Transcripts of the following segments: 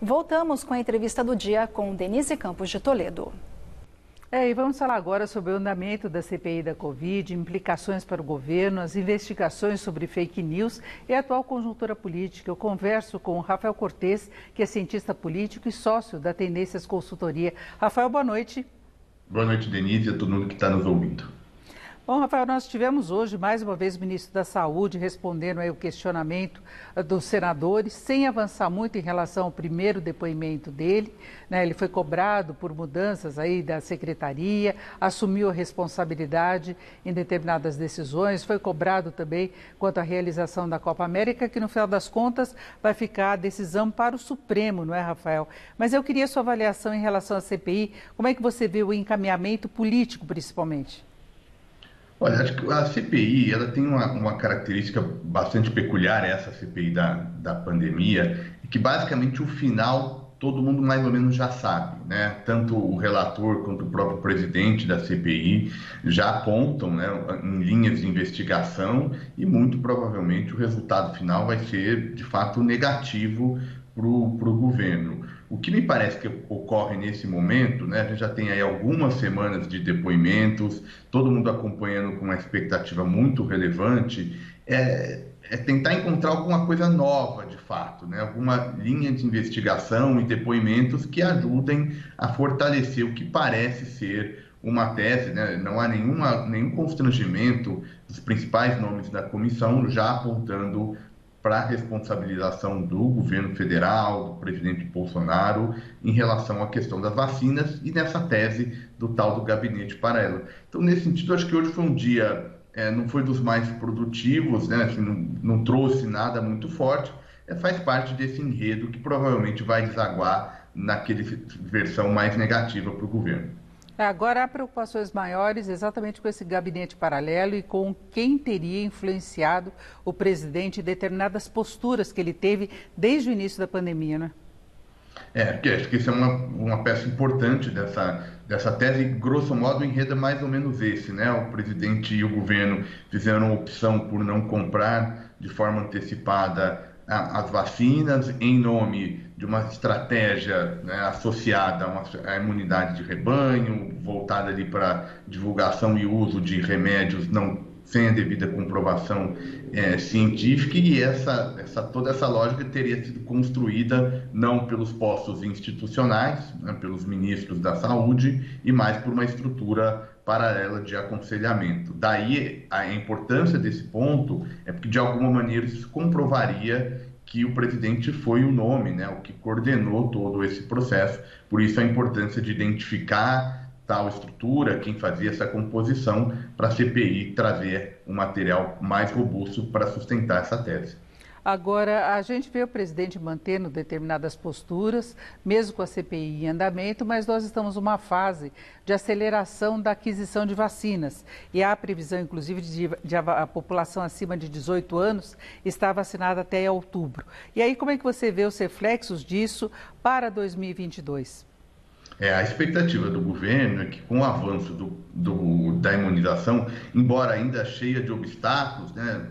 Voltamos com a entrevista do dia com Denise Campos de Toledo. É, e vamos falar agora sobre o andamento da CPI da Covid, implicações para o governo, as investigações sobre fake news e a atual conjuntura política. Eu converso com o Rafael Cortes, que é cientista político e sócio da Tendências Consultoria. Rafael, boa noite. Boa noite, Denise, e a todo mundo que está nos ouvindo. Bom, Rafael, nós tivemos hoje mais uma vez o ministro da Saúde respondendo aí o questionamento eh, dos senadores, sem avançar muito em relação ao primeiro depoimento dele. Né? Ele foi cobrado por mudanças aí da secretaria, assumiu a responsabilidade em determinadas decisões, foi cobrado também quanto à realização da Copa América, que no final das contas vai ficar a decisão para o Supremo, não é, Rafael? Mas eu queria sua avaliação em relação à CPI, como é que você vê o encaminhamento político, principalmente? Olha, acho que a CPI ela tem uma, uma característica bastante peculiar, essa CPI da, da pandemia, que basicamente o final todo mundo mais ou menos já sabe, né? Tanto o relator quanto o próprio presidente da CPI já apontam né, em linhas de investigação e muito provavelmente o resultado final vai ser de fato negativo para o governo. O que me parece que ocorre nesse momento, né, a gente já tem aí algumas semanas de depoimentos, todo mundo acompanhando com uma expectativa muito relevante, é, é tentar encontrar alguma coisa nova de fato, né, alguma linha de investigação e depoimentos que ajudem a fortalecer o que parece ser uma tese, né, não há nenhuma, nenhum constrangimento dos principais nomes da comissão já apontando para a responsabilização do governo federal, do presidente Bolsonaro, em relação à questão das vacinas e nessa tese do tal do gabinete paralelo. Então, nesse sentido, acho que hoje foi um dia, é, não foi dos mais produtivos, né? Assim, não, não, trouxe nada muito forte, é, faz parte desse enredo que provavelmente vai desaguar naquele versão mais negativa para o governo. É, agora há preocupações maiores exatamente com esse gabinete paralelo e com quem teria influenciado o presidente em determinadas posturas que ele teve desde o início da pandemia, né? É, porque acho que isso é uma, uma peça importante dessa, dessa tese, grosso modo, é mais ou menos esse, né? O presidente e o governo fizeram opção por não comprar de forma antecipada as vacinas em nome de uma estratégia né, associada a uma, à imunidade de rebanho, voltada ali para divulgação e uso de remédios não sem a devida comprovação é, científica e essa, essa, toda essa lógica teria sido construída não pelos postos institucionais, né, pelos ministros da saúde e mais por uma estrutura paralela de aconselhamento. Daí a importância desse ponto é porque de alguma maneira isso comprovaria que o presidente foi o nome, né, o que coordenou todo esse processo. Por isso a importância de identificar tal estrutura, quem fazia essa composição, para a CPI trazer um material mais robusto para sustentar essa tese. Agora, a gente vê o presidente mantendo determinadas posturas, mesmo com a CPI em andamento, mas nós estamos numa fase de aceleração da aquisição de vacinas. E há a previsão, inclusive, de, de a, a, população acima de 18 anos estar vacinada até outubro. E aí, como é que você vê os reflexos disso para 2022? É, a expectativa do governo é que, com o avanço do, do, da imunização, embora ainda cheia de obstáculos, né,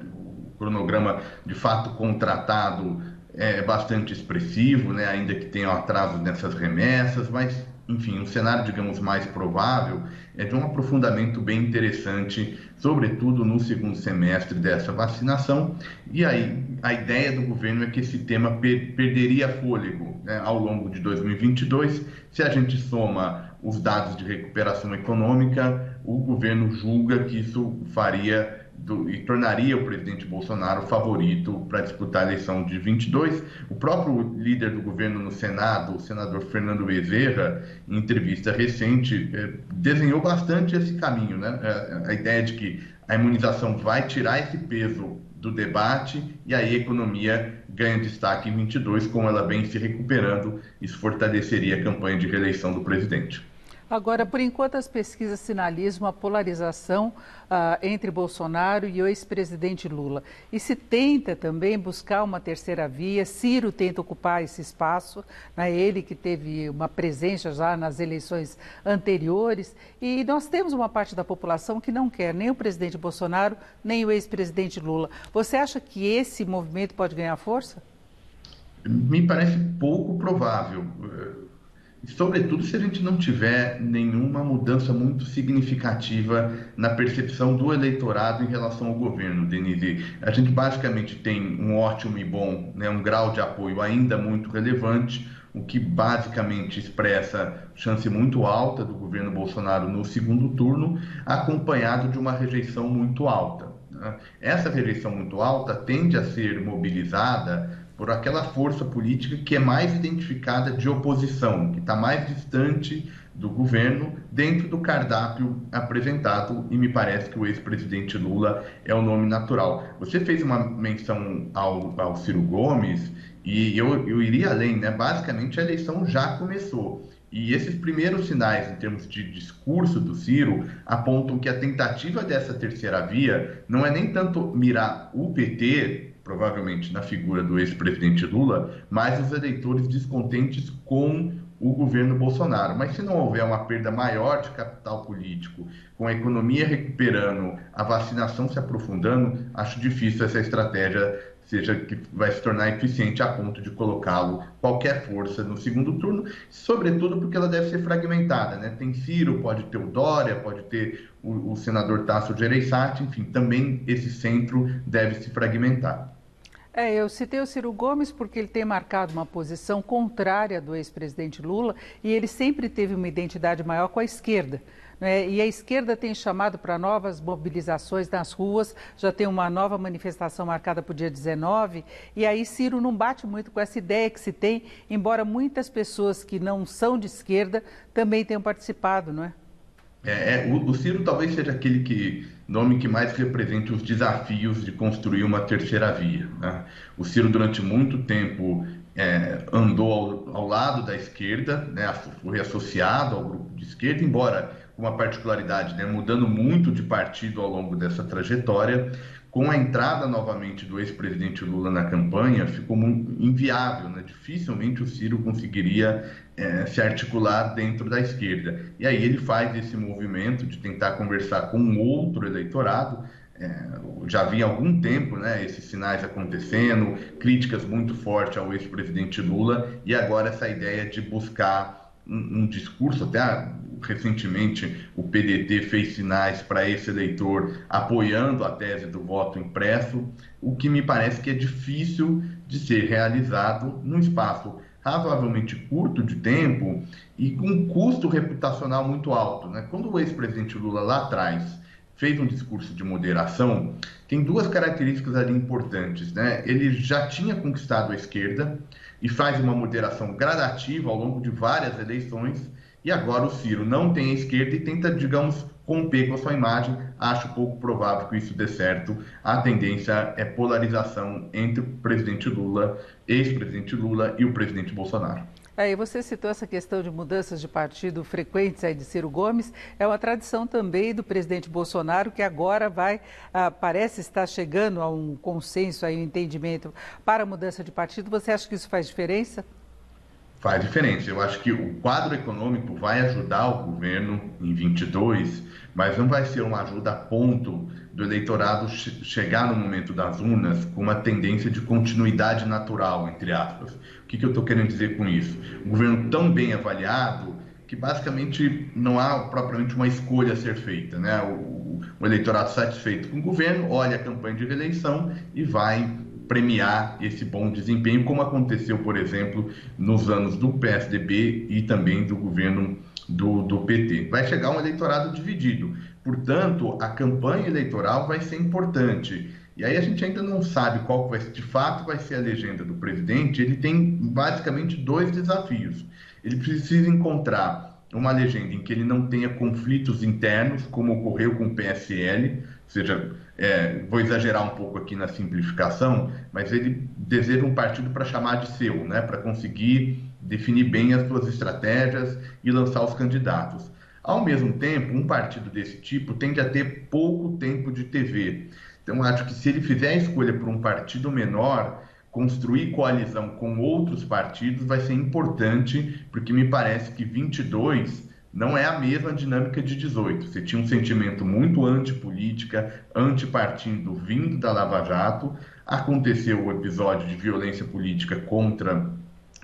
cronograma de fato contratado é bastante expressivo, né? ainda que tenha atraso nessas remessas, mas enfim, um cenário, digamos, mais provável é de um aprofundamento bem interessante, sobretudo no segundo semestre dessa vacinação. E aí, a ideia do governo é que esse tema per perderia fôlego né, ao longo de 2022. Se a gente soma os dados de recuperação econômica, o governo julga que isso faria do, e tornaria o presidente Bolsonaro favorito para disputar a eleição de 22. O próprio líder do governo no Senado, o senador Fernando Bezerra, em entrevista recente, é, desenhou bastante esse caminho, né? A ideia de que a imunização vai tirar esse peso do debate e aí a economia ganha destaque em 22, com ela bem se recuperando, isso fortaleceria a campanha de reeleição do presidente. Agora, por enquanto, as pesquisas sinalizam a polarização uh, entre Bolsonaro e o ex-presidente Lula. E se tenta também buscar uma terceira via. Ciro tenta ocupar esse espaço, né? ele que teve uma presença já nas eleições anteriores. E nós temos uma parte da população que não quer nem o presidente Bolsonaro, nem o ex-presidente Lula. Você acha que esse movimento pode ganhar força? me parece pouco provável sobretudo se a gente não tiver nenhuma mudança muito significativa na percepção do eleitorado em relação ao governo, Denise. A gente basicamente tem um ótimo e bom, né, um grau de apoio ainda muito relevante, o que basicamente expressa chance muito alta do governo Bolsonaro no segundo turno, acompanhado de uma rejeição muito alta. Né. Essa rejeição muito alta tende a ser mobilizada por aquela força política que é mais identificada de oposição, que está mais distante do governo dentro do cardápio apresentado e me parece que o ex-presidente Lula é o nome natural. Você fez uma menção ao, ao Ciro Gomes e eu, eu iria além, né? Basicamente a eleição já começou. E esses primeiros sinais, em termos de discurso do Ciro, apontam que a tentativa dessa terceira via não é nem tanto mirar o PT provavelmente na figura do ex-presidente Lula, mas os eleitores descontentes com o governo Bolsonaro. Mas se não houver uma perda maior de capital político, com a economia recuperando, a vacinação se aprofundando, acho difícil essa estratégia seja que vai se tornar eficiente a ponto de colocá-lo qualquer força no segundo turno, sobretudo porque ela deve ser fragmentada, né? Tem Ciro, pode ter o Dória, pode ter o, o senador Tasso Gereissati, enfim, também esse centro deve se fragmentar. É, eu citei o Ciro Gomes porque ele tem marcado uma posição contrária do ex-presidente Lula e ele sempre teve uma identidade maior com a esquerda. Né? E a esquerda tem chamado para novas mobilizações nas ruas, já tem uma nova manifestação marcada para o dia 19, e aí Ciro não bate muito com essa ideia que se tem, embora muitas pessoas que não são de esquerda também tenham participado, não é? É, é o, o, Ciro talvez seja aquele que, nome que mais represente os desafios de construir uma terceira via. Né? O Ciro, durante muito tempo, é, andou ao, ao, lado da esquerda, né? foi associado ao grupo de esquerda, embora com uma particularidade, né? mudando muito de partido ao longo dessa trajetória. Com a entrada novamente do ex-presidente Lula na campanha, ficou inviável, né? dificilmente o Ciro conseguiria é, se articular dentro da esquerda. E aí ele faz esse movimento de tentar conversar com outro eleitorado. É, já havia algum tempo né, esses sinais acontecendo, críticas muito fortes ao ex-presidente Lula, e agora essa ideia de buscar um, um discurso, até ah, recentemente o PDT fez sinais para esse eleitor apoiando a tese do voto impresso, o que me parece que é difícil de ser realizado num espaço razoavelmente curto de tempo e com um custo reputacional muito alto. Né? Quando o ex-presidente Lula lá atrás fez um discurso de moderação, tem duas características ali importantes. Né? Ele já tinha conquistado a esquerda e faz uma moderação gradativa ao longo de várias eleições, e agora o Ciro não tem a esquerda e tenta, digamos, romper com a sua imagem. Acho pouco provável que isso dê certo. A tendência é polarização entre o presidente Lula, ex-presidente Lula e o presidente Bolsonaro. Aí você citou essa questão de mudanças de partido frequentes aí de Ciro Gomes. É uma tradição também do presidente Bolsonaro que agora vai, ah, parece estar chegando a um consenso, aí, um entendimento para a mudança de partido. Você acha que isso faz diferença? Faz diferença. Eu acho que o quadro econômico vai ajudar o governo em 22, mas não vai ser uma ajuda a ponto do eleitorado chegar no momento das urnas com uma tendência de continuidade natural, entre aspas. O que, que eu estou querendo dizer com isso? Um governo tão bem avaliado que basicamente não há propriamente uma escolha a ser feita. Né? O, o eleitorado satisfeito com o governo olha a campanha de reeleição e vai premiar esse bom desempenho, como aconteceu, por exemplo, nos anos do PSDB e também do governo do, do PT. Vai chegar um eleitorado dividido. Portanto, a campanha eleitoral vai ser importante. E aí a gente ainda não sabe qual vai, de fato vai ser a legenda do presidente. Ele tem basicamente dois desafios. Ele precisa encontrar uma legenda em que ele não tenha conflitos internos, como ocorreu com o PSL, ou seja, é, vou exagerar um pouco aqui na simplificação, mas ele deseja um partido para chamar de seu, né, para conseguir definir bem as suas estratégias e lançar os candidatos. Ao mesmo tempo, um partido desse tipo tende a ter pouco tempo de TV. Então, acho que se ele fizer a escolha por um partido menor, construir coalizão com outros partidos vai ser importante, porque me parece que 22 não é a mesma dinâmica de 18. Você tinha um sentimento muito antipolítica, antipartido vindo da Lava Jato. Aconteceu o episódio de violência política contra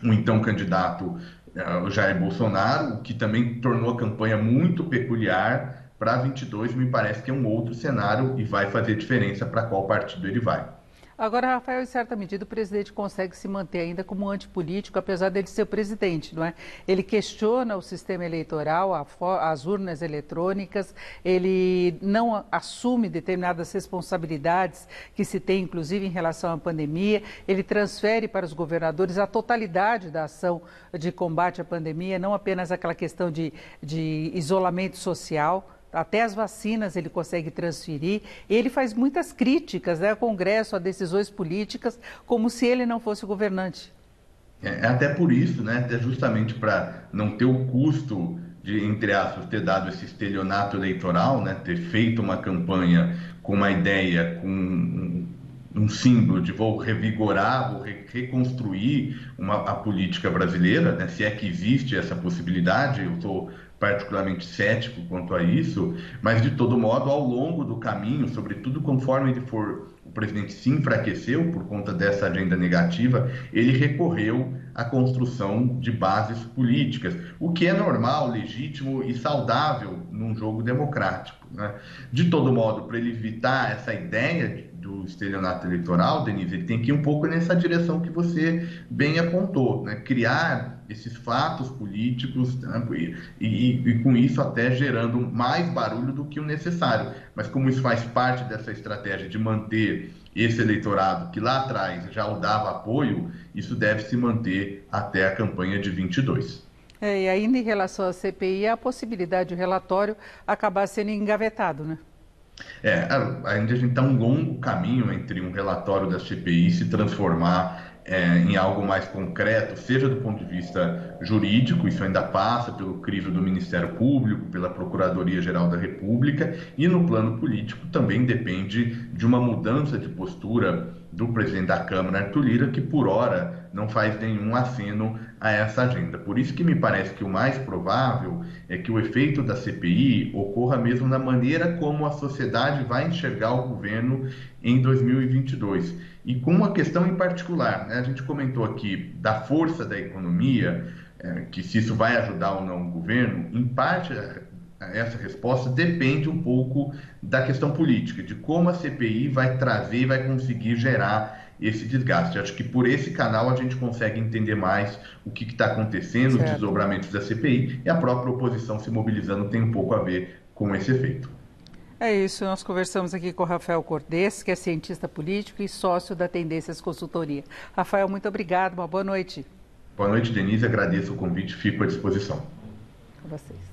o então candidato uh, Jair Bolsonaro, que também tornou a campanha muito peculiar. Para 22, me parece que é um outro cenário e vai fazer diferença para qual partido ele vai. Agora, Rafael, em certa medida, o presidente consegue se manter ainda como antipolítico, apesar dele ser o presidente, não é? Ele questiona o sistema eleitoral, as urnas eletrônicas, ele não assume determinadas responsabilidades que se tem, inclusive, em relação à pandemia, ele transfere para os governadores a totalidade da ação de combate à pandemia, não apenas aquela questão de, de isolamento social até as vacinas ele consegue transferir. Ele faz muitas críticas né, ao Congresso, a decisões políticas, como se ele não fosse governante. É, é até por isso, né, até justamente para não ter o custo de, entre aspas, ter dado esse estelionato eleitoral, né, ter feito uma campanha com uma ideia, com um, símbolo de vou revigorar, vou re reconstruir uma, a política brasileira, né, se é que existe essa possibilidade, eu estou particularmente cético quanto a isso, mas de todo modo, ao longo do caminho, sobretudo conforme ele for o presidente se enfraqueceu por conta dessa agenda negativa, ele recorreu à construção de bases políticas, o que é normal, legítimo e saudável num jogo democrático. Né? De todo modo, para ele evitar essa ideia do estelionato eleitoral, Denise, ele tem que ir um pouco nessa direção que você bem apontou, né? criar esses fatos políticos né? e, e, e, com isso até gerando mais barulho do que o necessário. Mas como isso faz parte dessa estratégia de manter esse eleitorado que lá atrás já o dava apoio, isso deve se manter até a campanha de 22. É, e ainda em relação à CPI, a possibilidade do relatório acabar sendo engavetado, né? É, ainda a gente está um longo caminho entre um relatório da CPI se transformar é, em algo mais concreto, seja do ponto de vista jurídico, isso ainda passa pelo crivo do Ministério Público, pela Procuradoria-Geral da República, e no plano político também depende de uma mudança de postura do presidente da Câmara, Arthur Lira, que por hora não faz nenhum aceno a essa agenda. Por isso que me parece que o mais provável é que o efeito da CPI ocorra mesmo na maneira como a sociedade vai enxergar o governo em 2022. E com uma questão em particular, né? a gente comentou aqui da força da economia, é, que se isso vai ajudar ou não o governo, em parte essa resposta depende um pouco da questão política, de como a CPI vai trazer e vai conseguir gerar esse desgaste. Acho que por esse canal a gente consegue entender mais o que está acontecendo, certo. os desdobramentos da CPI e a própria oposição se mobilizando tem um pouco a ver com esse efeito. É isso, nós conversamos aqui com o Rafael Cordes, que é cientista político e sócio da Tendências Consultoria. Rafael, muito obrigado, uma boa noite. Boa noite, Denise, agradeço o convite, fico à disposição. Com vocês.